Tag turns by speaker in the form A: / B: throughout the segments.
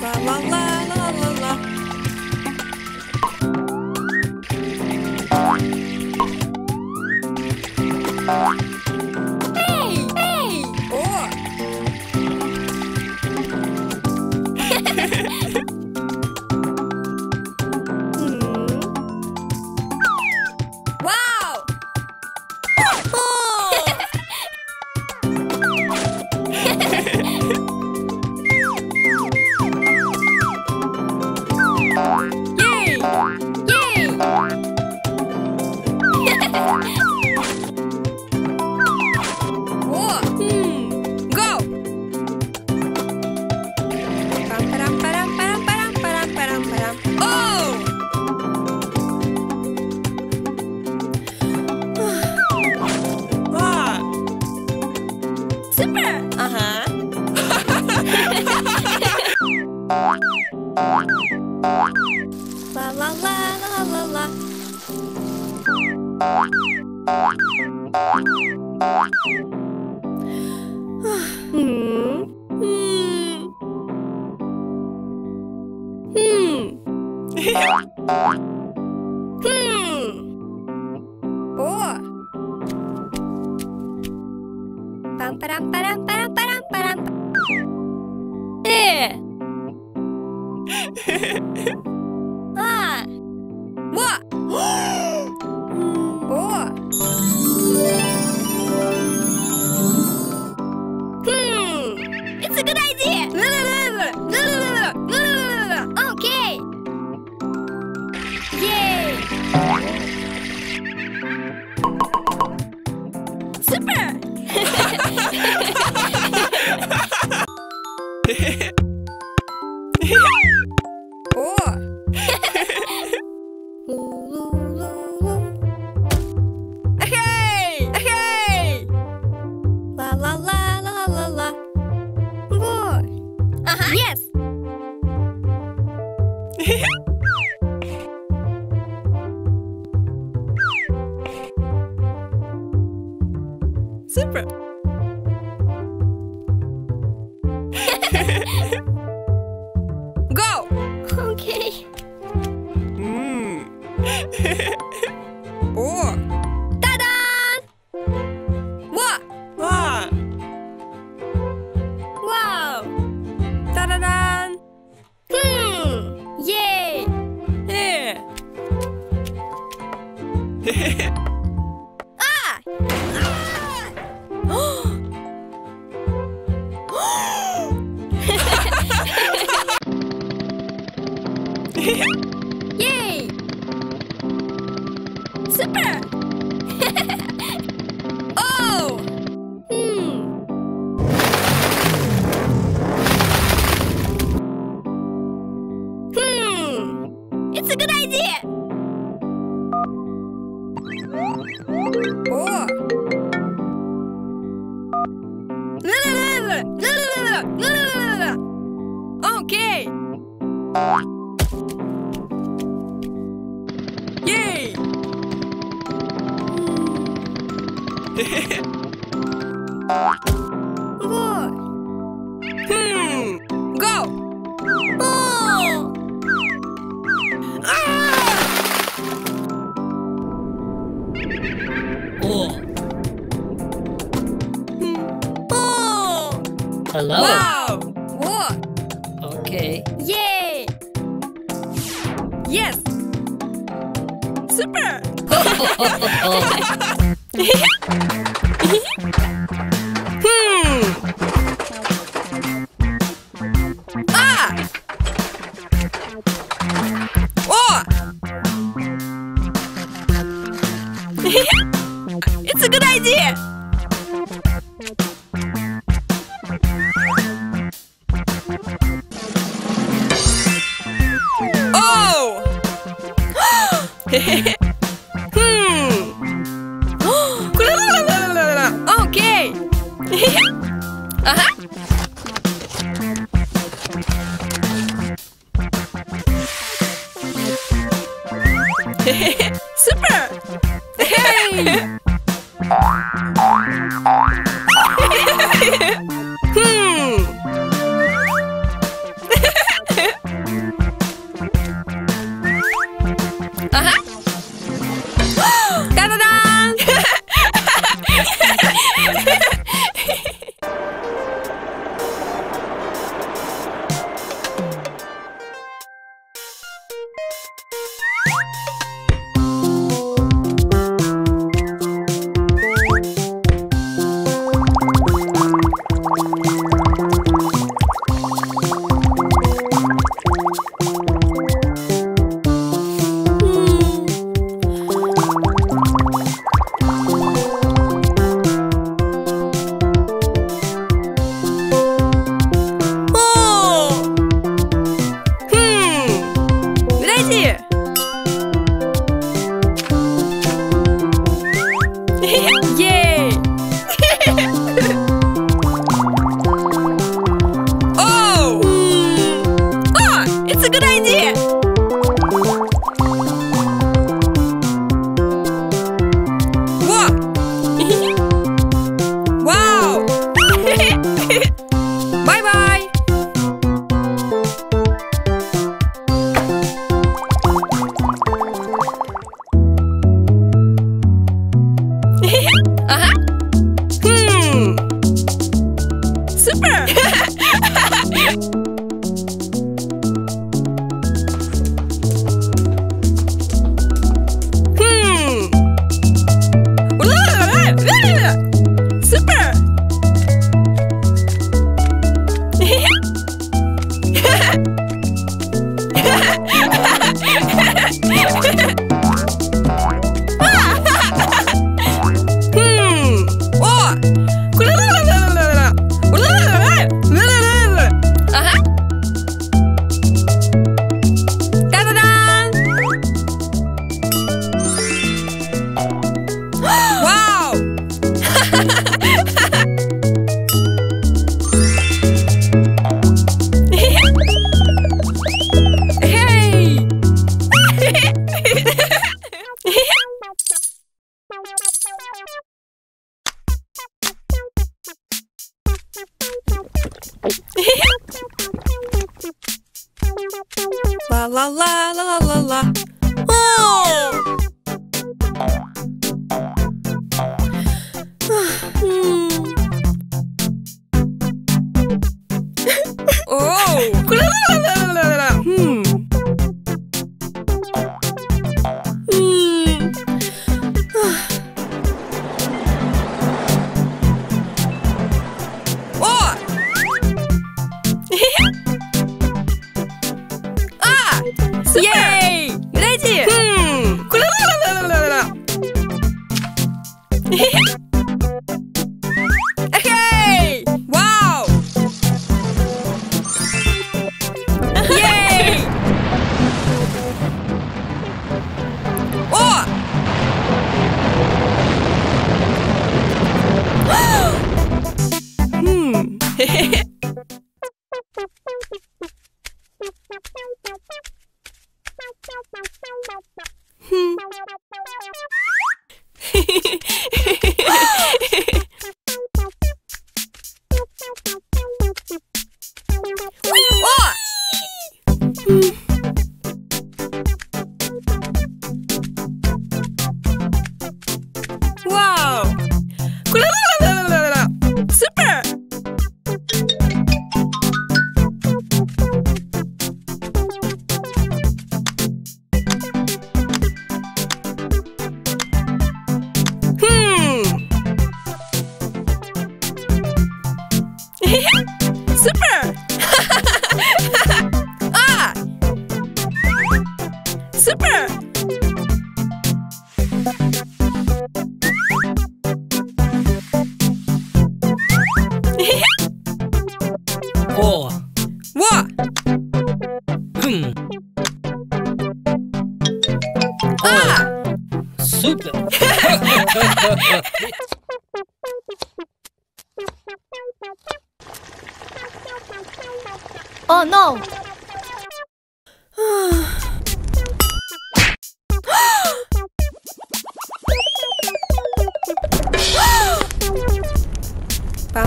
A: La la la la la la. Bye. Yeah. Okay. Yay! Yes! Super! hmm.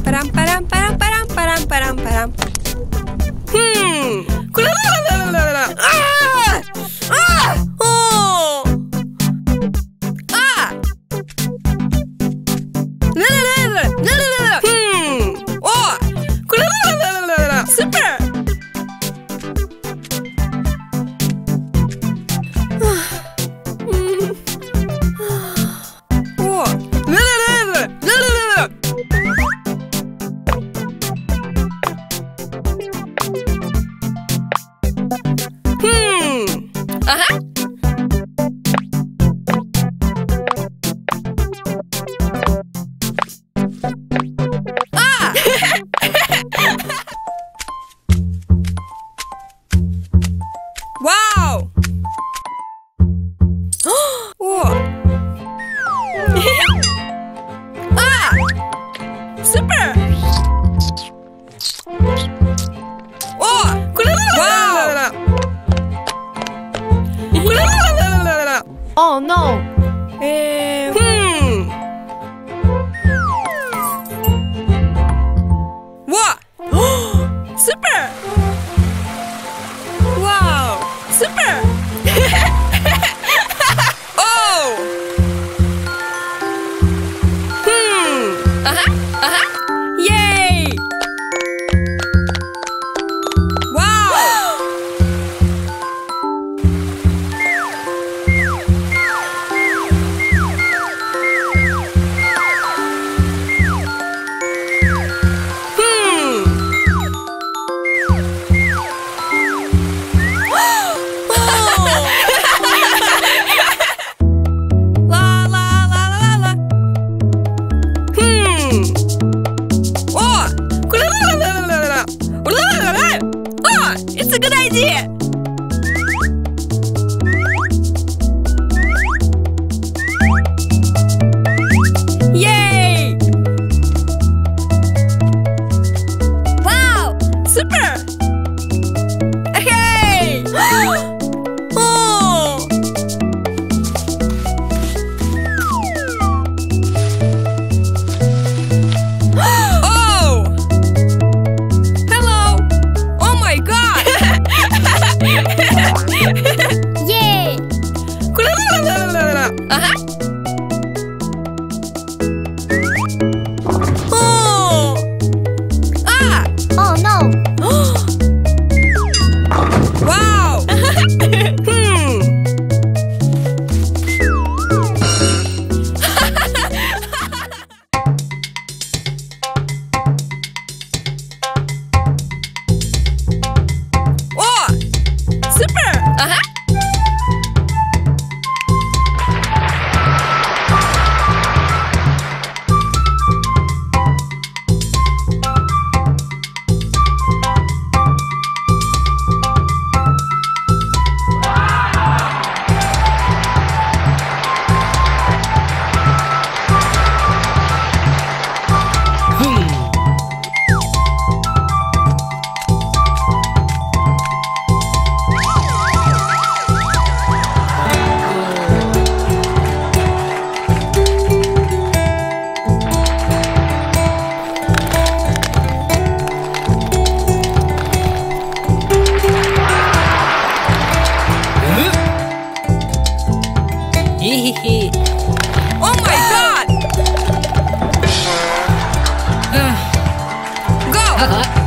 A: param, param, param, param, param, param, param.
B: Hmm.
A: ¡Ah!
B: ¡Ah!
A: Super!
C: ha
D: ha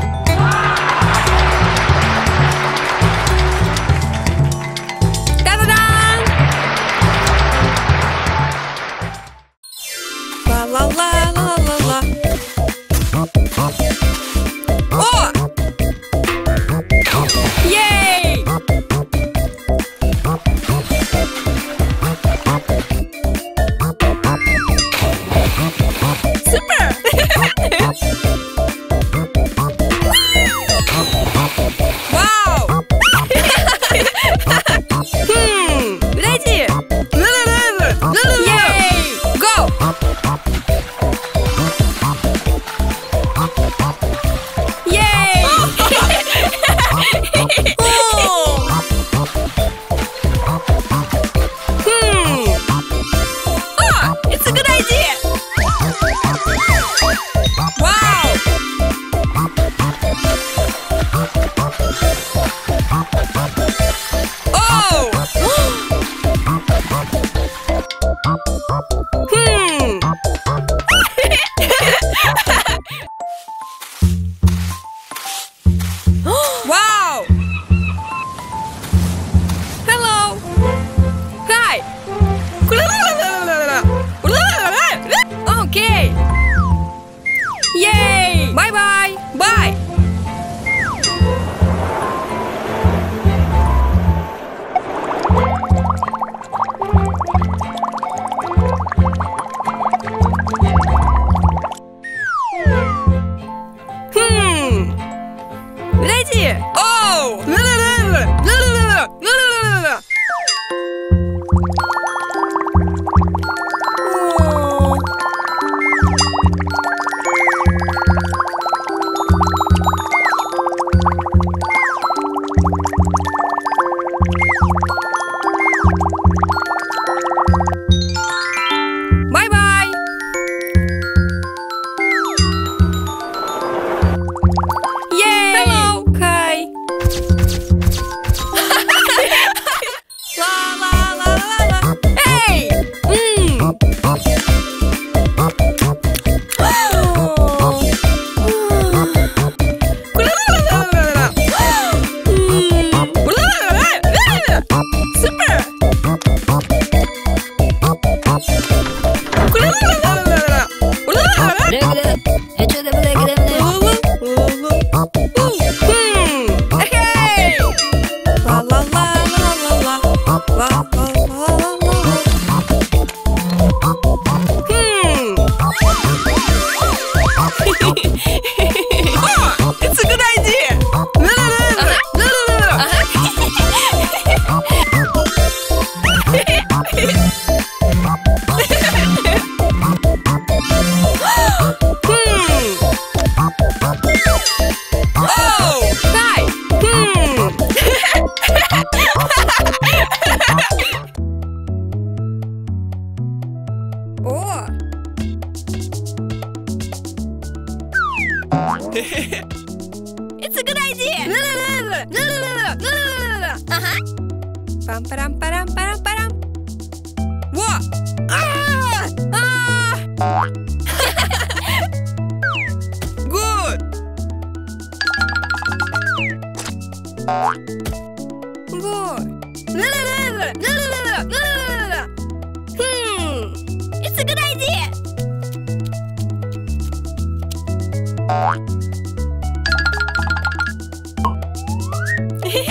D: 嘿嘿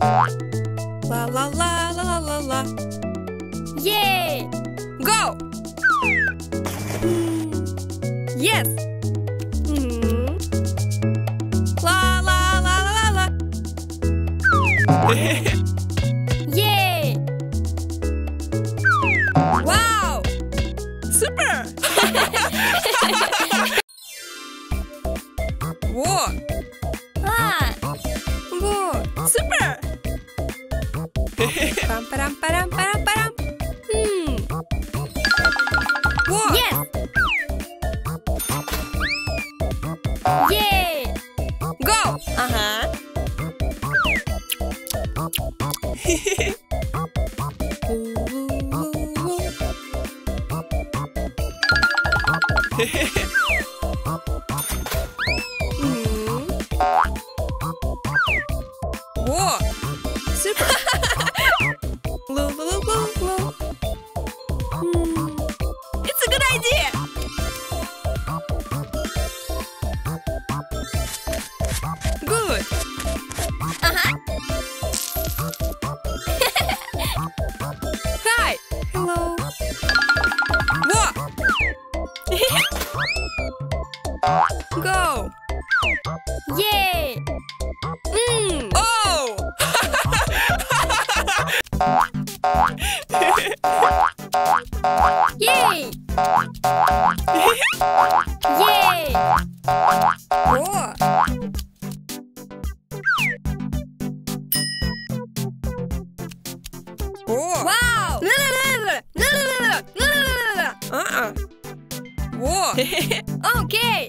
D: 啦
C: 啦
D: 啦。
C: Whoa! Super!
D: okay!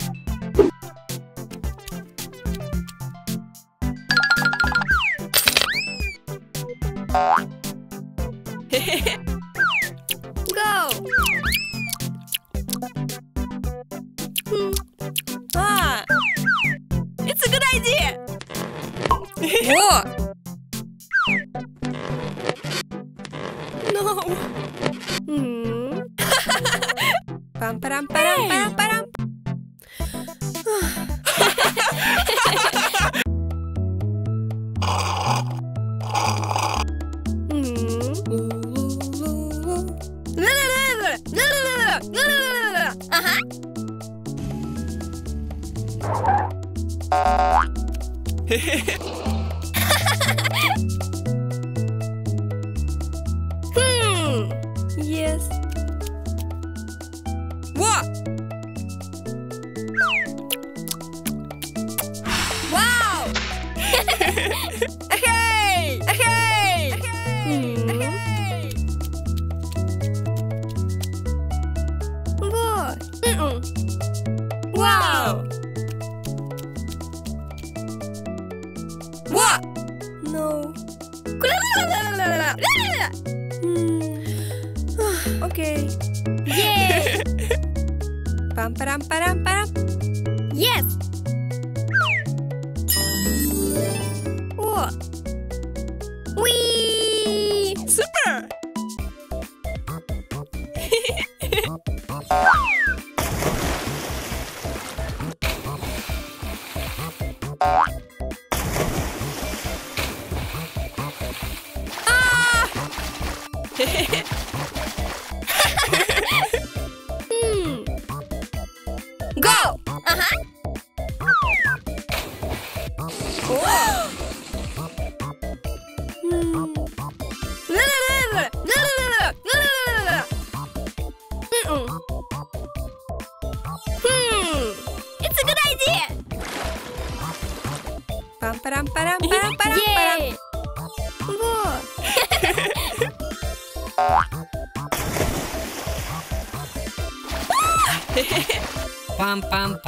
C: What?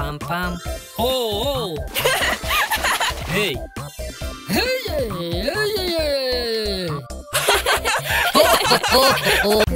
C: Pam,
A: pam. Oh, oh.
D: hey. Hey, hey,
C: hey, hey.
A: oh, oh, oh, oh.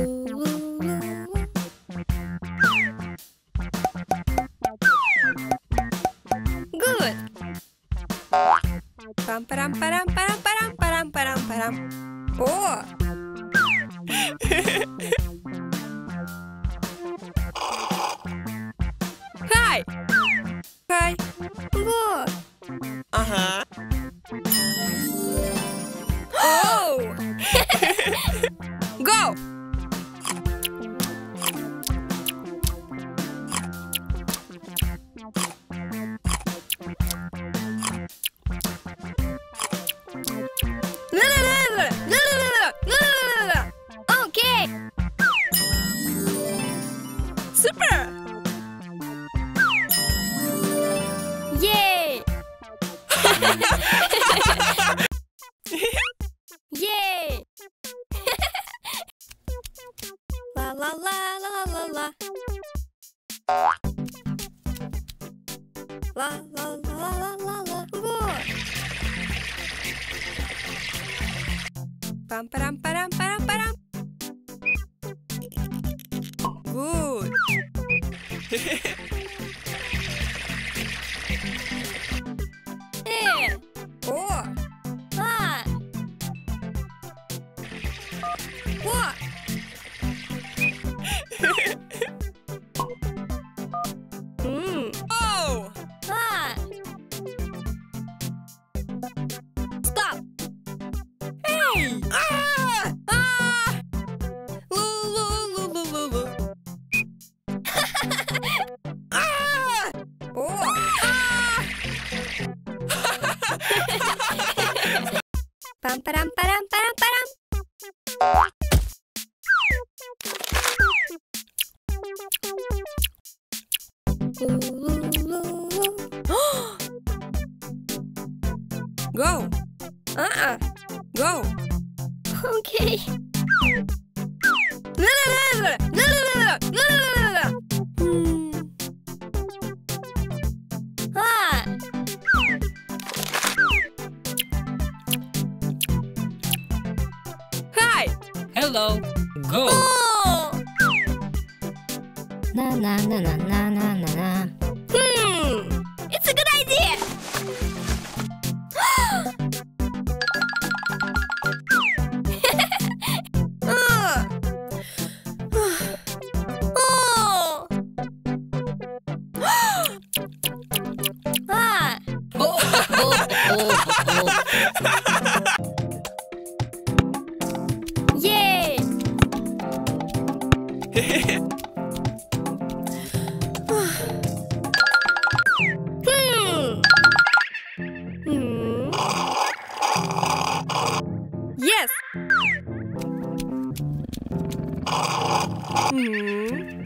A: Hmm.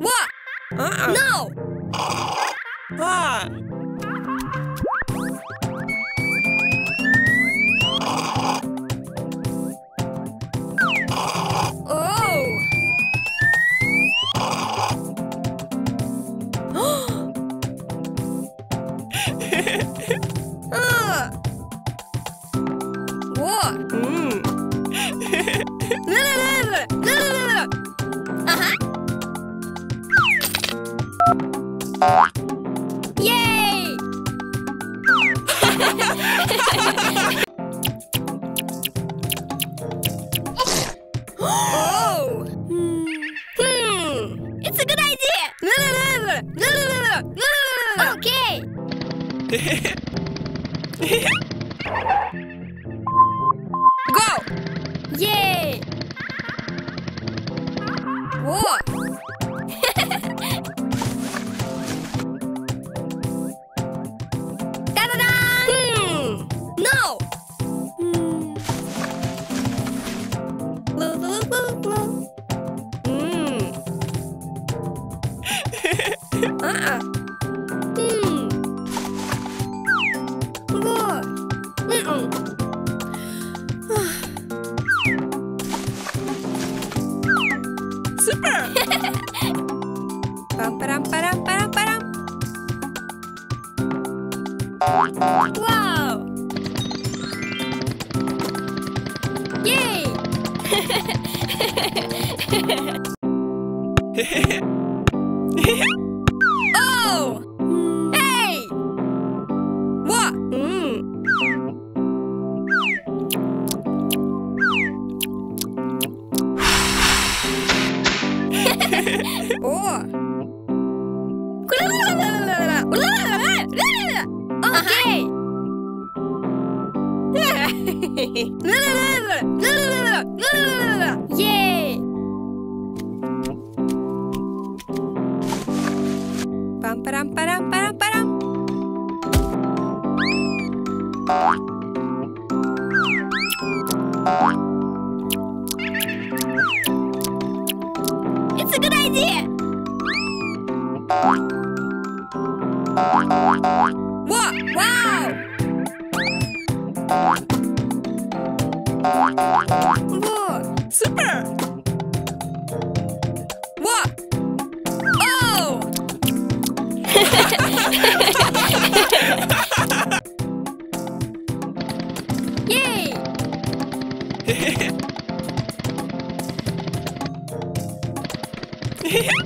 A: What?
D: Uh-uh. No.
A: Ah! Oh. Okay. Wow!